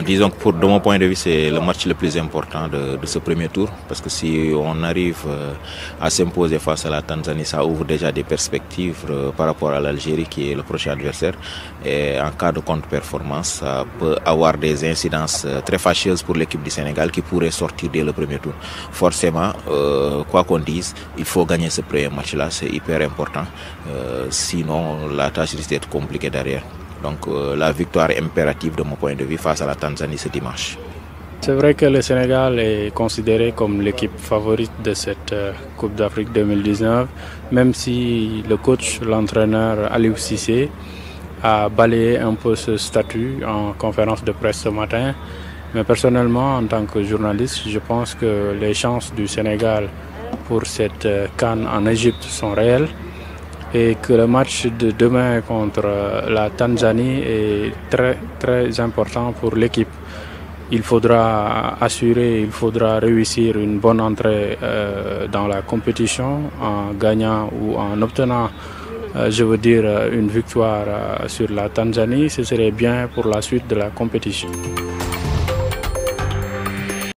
Disons que de mon point de vue, c'est le match le plus important de, de, ce premier tour, parce que si on arrive euh, à s'imposer face à la Tanzanie, ça ouvre déjà des perspectives euh, par rapport à l'Algérie, qui est le prochain adversaire. Et en cas de contre-performance, ça peut avoir des incidences euh, très fâcheuses pour l'équipe du Sénégal qui pourrait sortir dès le premier tour. Forcément, quoi qu'on dise, il faut gagner ce premier match-là, c'est hyper important. sinon, la tâche risque d'être compliquée derrière. Donc euh, la victoire impérative de mon point de vue face à la Tanzanie ce dimanche. C'est vrai que le Sénégal est considéré comme l'équipe favorite de cette euh, Coupe d'Afrique 2019, même si le coach, l'entraîneur Aliou Cissé a balayé un peu ce statut en conférence de presse ce matin. Mais personnellement, en tant que journaliste, je pense que les chances du Sénégal pour cette euh, canne en Égypte sont réelles et que le match de demain contre la Tanzanie est très très important pour l'équipe. Il faudra assurer, il faudra réussir une bonne entrée euh, dans la compétition en gagnant ou en obtenant, euh, je veux dire, une victoire euh, sur la Tanzanie. Ce serait bien pour la suite de la compétition.